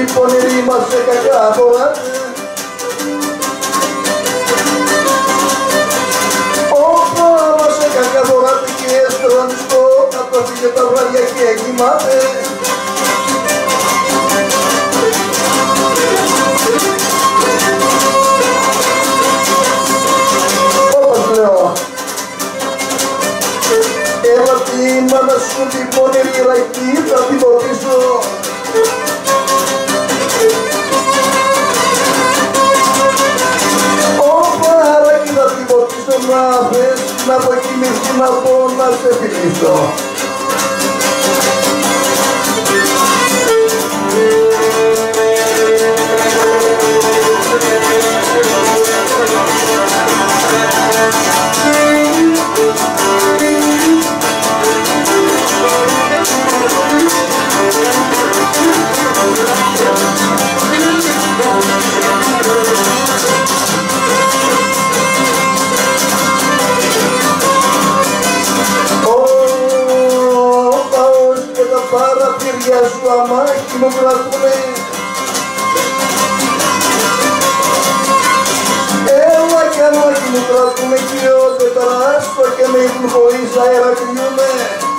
οι πονηροί μας σε κακά φοράνε μας σε κακά φοράνε και έστω να τους πω να και τα βράδια και Έλα τη μάνα σου λοιπόν, την πονηρή λαϊκή θα την θες να αποκοιμηθεί να πω να σε φιλήσω que a sua máquina para comer. Ela que a máquina para comer criou de pedaço, porque mesmo por isso ela criou mesmo.